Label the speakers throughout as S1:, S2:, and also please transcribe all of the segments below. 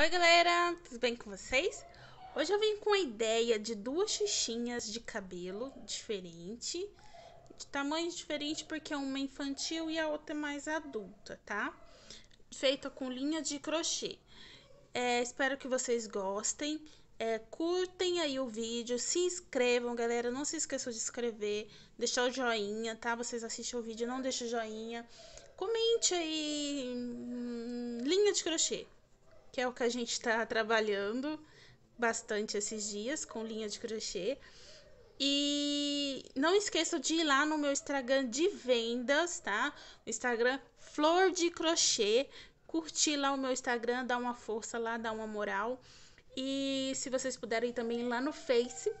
S1: Oi galera, tudo bem com vocês? Hoje eu vim com a ideia de duas xuxinhas de cabelo diferente, de tamanho diferente porque uma é infantil e a outra é mais adulta, tá? Feita com linha de crochê. É, espero que vocês gostem, é, curtem aí o vídeo, se inscrevam galera, não se esqueçam de inscrever, deixar o joinha, tá? Vocês assistem o vídeo, não deixem o joinha. Comente aí hum, linha de crochê que é o que a gente está trabalhando bastante esses dias com linha de crochê. E não esqueça de ir lá no meu Instagram de vendas, tá? Instagram Flor de Crochê. Curtir lá o meu Instagram, dar uma força lá, dar uma moral. E se vocês puderem também ir lá no Face,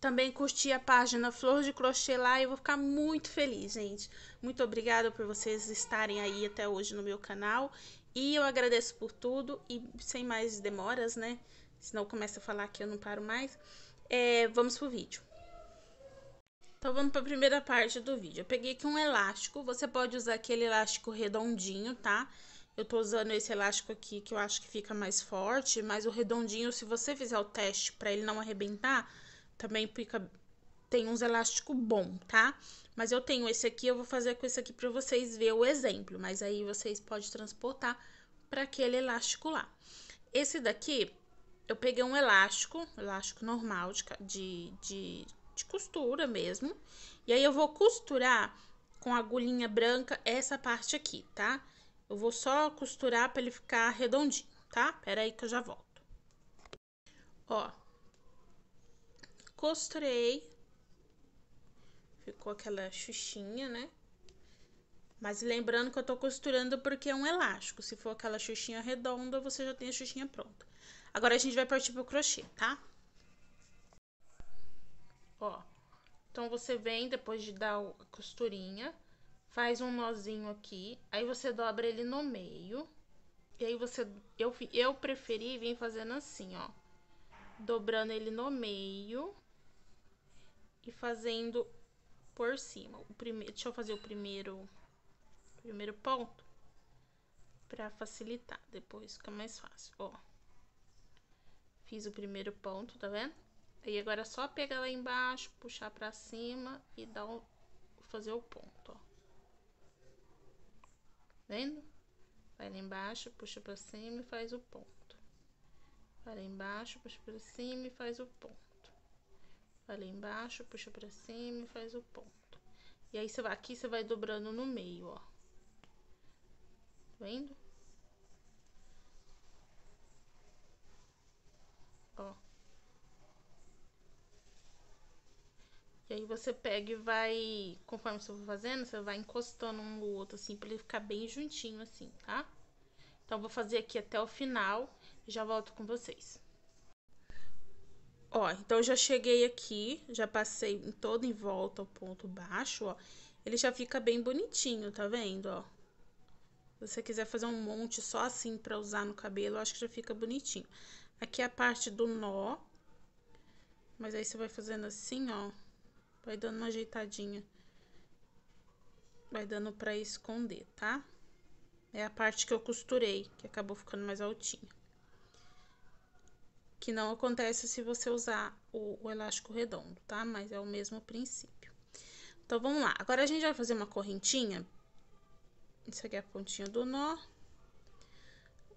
S1: também curtir a página Flor de Crochê lá, eu vou ficar muito feliz, gente. Muito obrigada por vocês estarem aí até hoje no meu canal. E eu agradeço por tudo e sem mais demoras, né? Senão começa a falar que eu não paro mais. É, vamos pro vídeo. Então vamos para a primeira parte do vídeo. Eu peguei aqui um elástico, você pode usar aquele elástico redondinho, tá? Eu tô usando esse elástico aqui que eu acho que fica mais forte, mas o redondinho, se você fizer o teste para ele não arrebentar, também fica tem uns elásticos bom, tá? Mas eu tenho esse aqui, eu vou fazer com esse aqui para vocês ver o exemplo, mas aí vocês podem transportar para aquele elástico lá. Esse daqui, eu peguei um elástico, elástico normal de, de, de, de costura mesmo, e aí eu vou costurar com agulhinha branca essa parte aqui, tá? Eu vou só costurar para ele ficar redondinho, tá? Pera aí que eu já volto. Ó, costurei Ficou aquela xuxinha, né? Mas lembrando que eu tô costurando porque é um elástico. Se for aquela xuxinha redonda, você já tem a xuxinha pronta. Agora a gente vai partir pro crochê, tá? Ó. Então você vem depois de dar a costurinha, faz um nozinho aqui, aí você dobra ele no meio. E aí você eu eu preferi vir fazendo assim, ó. Dobrando ele no meio e fazendo por cima. O primeiro, deixa eu fazer o primeiro, primeiro ponto para facilitar. Depois fica mais fácil, ó. Fiz o primeiro ponto, tá vendo? Aí agora é só pegar lá embaixo, puxar para cima e dar um, fazer o ponto, ó. Vendo? Vai lá embaixo, puxa para cima e faz o ponto. Vai lá embaixo, puxa para cima e faz o ponto ali embaixo, puxa pra cima e faz o ponto. E aí, você vai, aqui você vai dobrando no meio, ó. Tá vendo? Ó. E aí, você pega e vai, conforme você for fazendo, você vai encostando um no outro, assim, pra ele ficar bem juntinho, assim, tá? Então, vou fazer aqui até o final e já volto com vocês. Ó, então já cheguei aqui, já passei em todo em volta o ponto baixo, ó. Ele já fica bem bonitinho, tá vendo, ó? Se você quiser fazer um monte só assim pra usar no cabelo, eu acho que já fica bonitinho. Aqui é a parte do nó. Mas aí você vai fazendo assim, ó. Vai dando uma ajeitadinha. Vai dando pra esconder, tá? É a parte que eu costurei, que acabou ficando mais altinha que não acontece se você usar o, o, elástico redondo, tá? Mas é o mesmo princípio. Então, vamos lá. Agora, a gente vai fazer uma correntinha. Isso aqui é a pontinha do nó.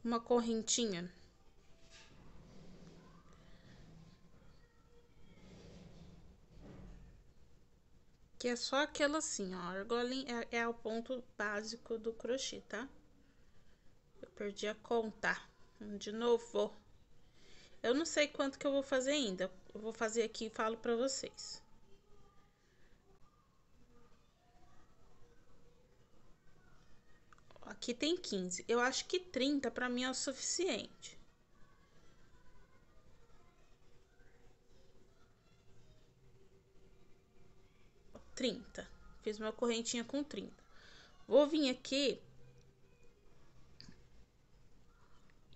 S1: Uma correntinha. Que é só aquela assim, ó. Argolinha é, é o ponto básico do crochê, tá? Eu perdi a conta. De novo. Eu não sei quanto que eu vou fazer ainda. Eu vou fazer aqui e falo pra vocês. Aqui tem 15. Eu acho que 30 pra mim é o suficiente. Trinta. Fiz uma correntinha com 30. Vou vir aqui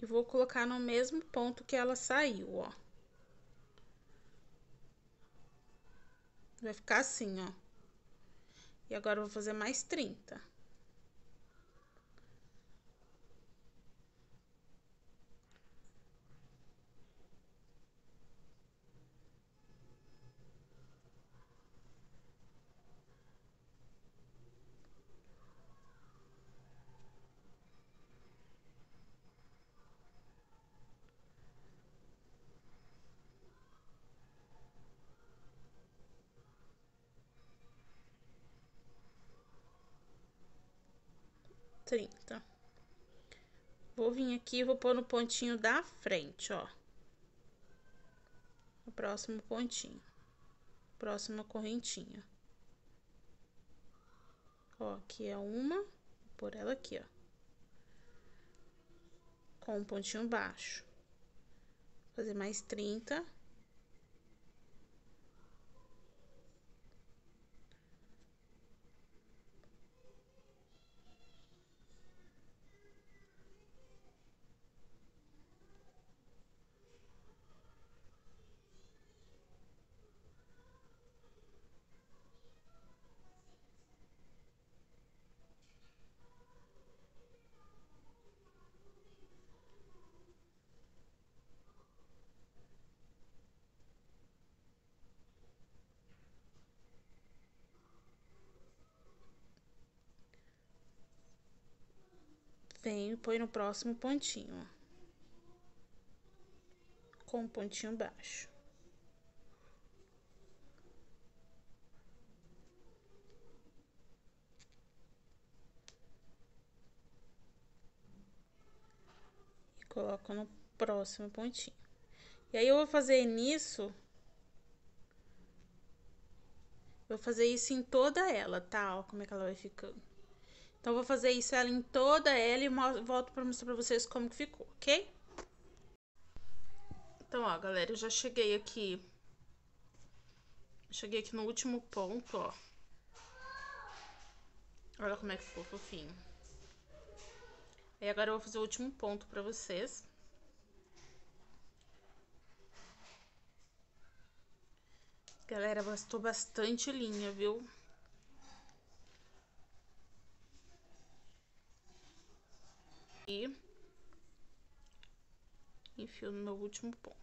S1: e vou colocar no mesmo ponto que ela saiu, ó. Vai ficar assim, ó. E agora eu vou fazer mais 30. 30. Vou vir aqui e vou pôr no pontinho da frente, ó. O próximo pontinho. Próxima correntinha. Ó, aqui é uma, vou pôr ela aqui, ó. Com um pontinho baixo. Fazer mais 30. Venho e põe no próximo pontinho, ó. Com um pontinho baixo. E coloco no próximo pontinho. E aí, eu vou fazer nisso... Vou fazer isso em toda ela, tá? Ó, como é que ela vai ficando. Então, vou fazer isso ela em toda ela e volto pra mostrar pra vocês como que ficou, ok? Então, ó, galera, eu já cheguei aqui... Cheguei aqui no último ponto, ó. Olha como é que ficou fofinho. E agora eu vou fazer o último ponto pra vocês. Galera, bastou bastante linha, viu? E enfio no meu último ponto.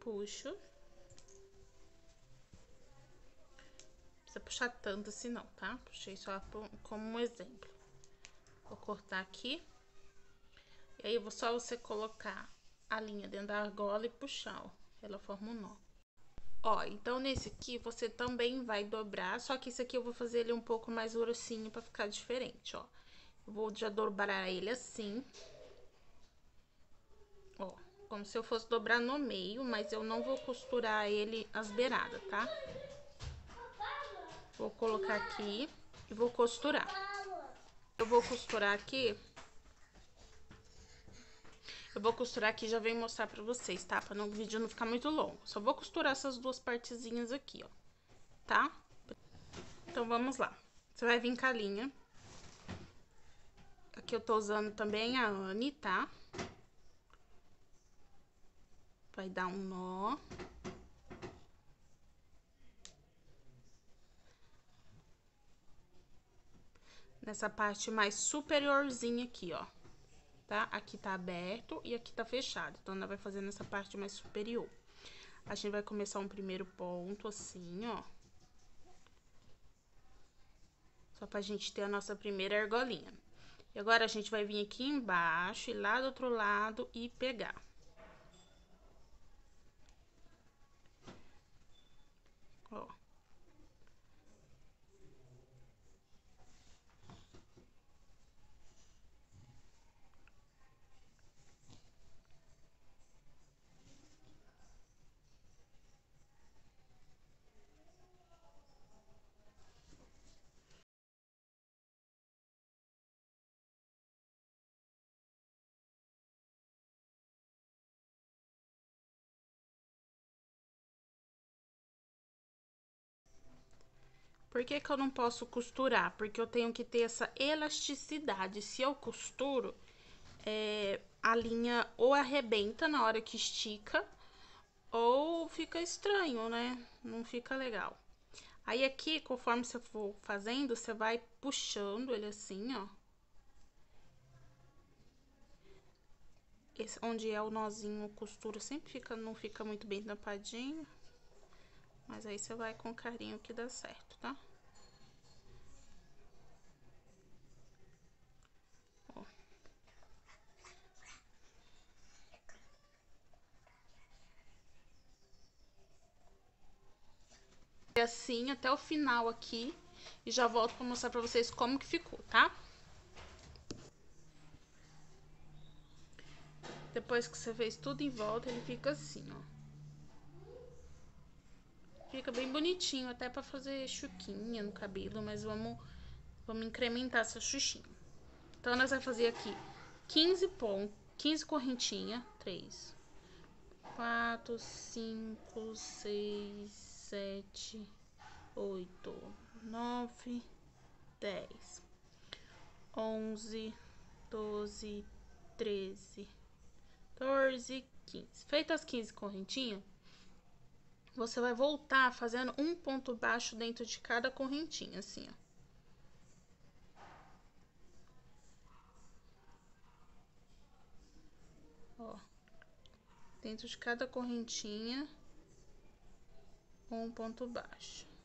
S1: Puxo. Não precisa puxar tanto assim não, tá? Puxei só como um exemplo. Vou cortar aqui. E aí, só você colocar a linha dentro da argola e puxar, ó. Ela forma um nó. Ó, então nesse aqui você também vai dobrar, só que esse aqui eu vou fazer ele um pouco mais grossinho pra ficar diferente, ó. Eu vou já dobrar ele assim. Ó, como se eu fosse dobrar no meio, mas eu não vou costurar ele as beiradas, tá? Vou colocar aqui e vou costurar. Eu vou costurar aqui eu vou costurar aqui e já venho mostrar pra vocês, tá? Pra o vídeo não ficar muito longo. Só vou costurar essas duas partezinhas aqui, ó. Tá? Então, vamos lá. Você vai vir com a linha. Aqui eu tô usando também a Anne, tá? Vai dar um nó. Nessa parte mais superiorzinha aqui, ó tá? Aqui tá aberto e aqui tá fechado. Então, ela vai fazer nessa parte mais superior. A gente vai começar um primeiro ponto assim, ó. Só pra gente ter a nossa primeira argolinha. E agora, a gente vai vir aqui embaixo e lá do outro lado e pegar. Por que, que eu não posso costurar? Porque eu tenho que ter essa elasticidade. Se eu costuro, é, a linha ou arrebenta na hora que estica, ou fica estranho, né? Não fica legal. Aí aqui, conforme você for fazendo, você vai puxando ele assim, ó. Esse, onde é o nozinho, costura sempre fica, não fica muito bem tampadinho. Mas aí você vai com carinho que dá certo, tá? Assim até o final aqui e já volto para mostrar para vocês como que ficou, tá? Depois que você fez tudo em volta, ele fica assim, ó. Fica bem bonitinho, até pra fazer chuquinha no cabelo, mas vamos, vamos incrementar essa xuxinha. Então, nós vamos fazer aqui 15 pontos, 15 correntinhas, 3, 4, 5, 6, 7, 8, 9, 10, 11, 12, 13, 14, 15. Feitas as 15 correntinhas, você vai voltar fazendo um ponto baixo dentro de cada correntinha, assim, ó. Ó. Dentro de cada correntinha, um ponto baixo.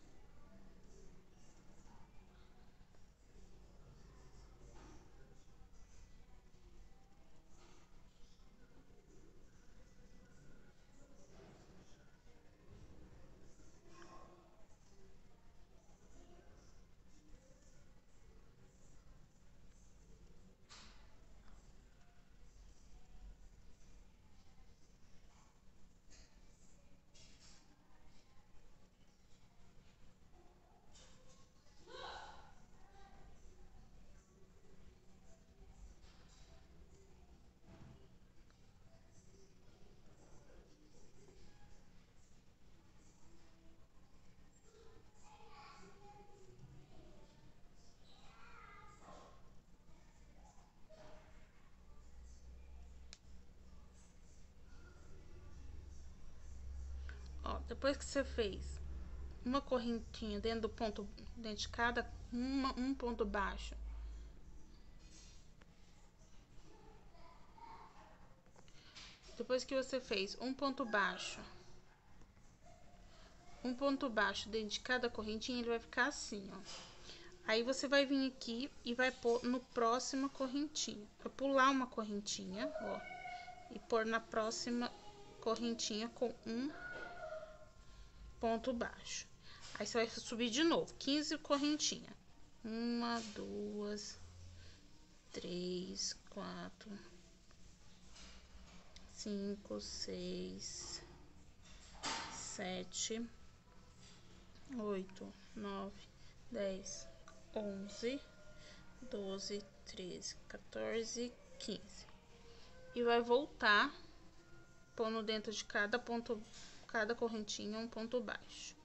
S1: Depois que você fez uma correntinha dentro do ponto, dentro de cada, uma, um ponto baixo. Depois que você fez um ponto baixo, um ponto baixo dentro de cada correntinha, ele vai ficar assim, ó. Aí, você vai vir aqui e vai pôr no próxima correntinha. Vai pular uma correntinha, ó. E pôr na próxima correntinha com um ponto baixo. Aí, você vai subir de novo, 15 correntinha. Uma, duas, três, quatro, cinco, seis, sete, oito, nove, dez, onze, doze, treze, 14, 15. E vai voltar pondo dentro de cada ponto cada correntinha um ponto baixo.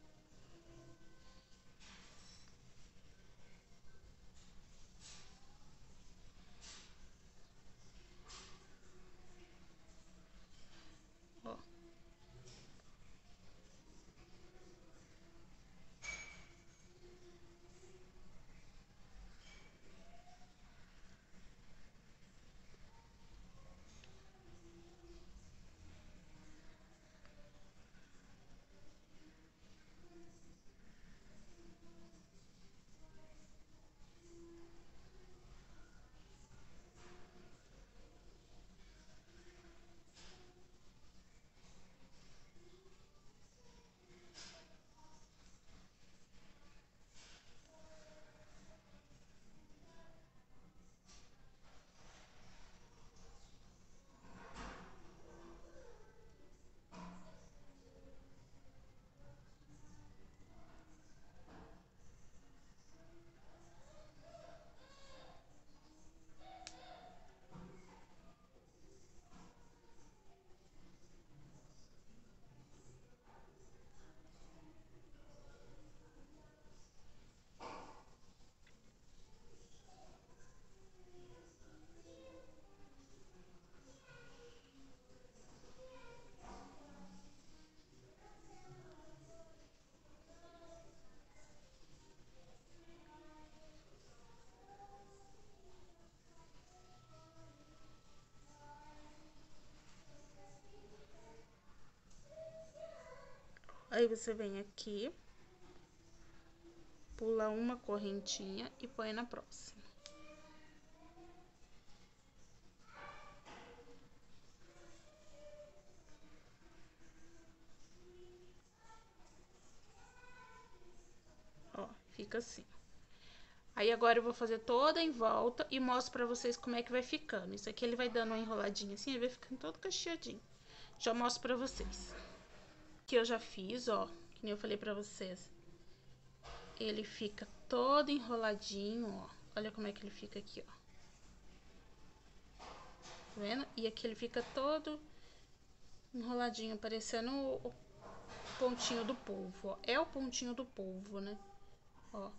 S1: Aí, você vem aqui, pula uma correntinha e põe na próxima. Fica assim. Aí agora eu vou fazer toda em volta e mostro pra vocês como é que vai ficando. Isso aqui ele vai dando uma enroladinha assim, ele vai ficando todo cacheadinho. Já mostro pra vocês. Que eu já fiz, ó, que nem eu falei pra vocês. Ele fica todo enroladinho, ó. Olha como é que ele fica aqui, ó. Tá vendo? E aqui ele fica todo enroladinho, parecendo o pontinho do polvo, ó. É o pontinho do polvo, né? Ó.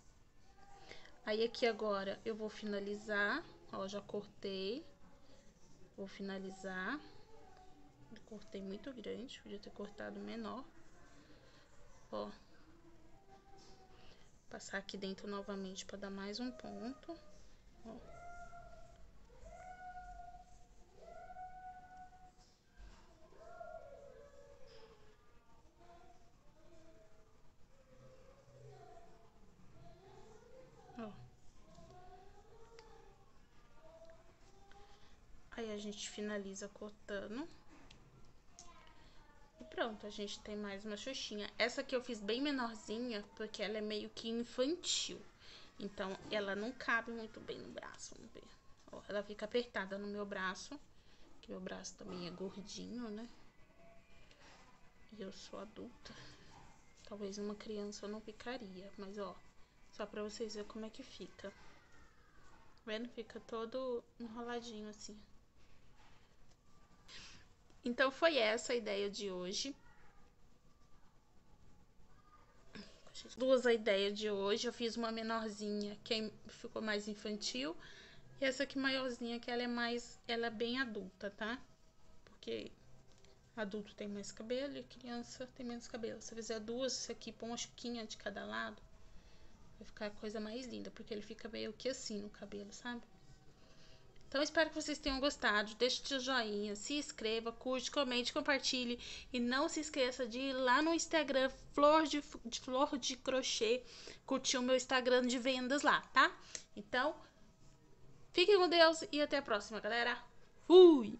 S1: Aí aqui agora eu vou finalizar, ó, já cortei. Vou finalizar. Cortei muito grande, podia ter cortado menor. Ó. Passar aqui dentro novamente para dar mais um ponto. Ó. Aí a gente finaliza cortando. Pronto, a gente tem mais uma xuxinha. Essa aqui eu fiz bem menorzinha, porque ela é meio que infantil. Então, ela não cabe muito bem no braço, vamos ver. Ó, ela fica apertada no meu braço, que meu braço também é gordinho, né? E eu sou adulta. Talvez uma criança não ficaria, mas ó, só pra vocês verem como é que fica. Vendo? Fica todo enroladinho assim. Então foi essa a ideia de hoje. Duas a ideia de hoje. Eu fiz uma menorzinha que ficou mais infantil. E essa aqui maiorzinha que ela é mais, ela é bem adulta, tá? Porque adulto tem mais cabelo e criança tem menos cabelo. Se fizer duas, aqui põe uma chuquinha de cada lado, vai ficar a coisa mais linda, porque ele fica meio que assim no cabelo, sabe? Então, espero que vocês tenham gostado. Deixe seu joinha, se inscreva, curte, comente, compartilhe. E não se esqueça de ir lá no Instagram, Flor de, de, Flor de Crochê, curtir o meu Instagram de vendas lá, tá? Então, fiquem com Deus e até a próxima, galera. Fui!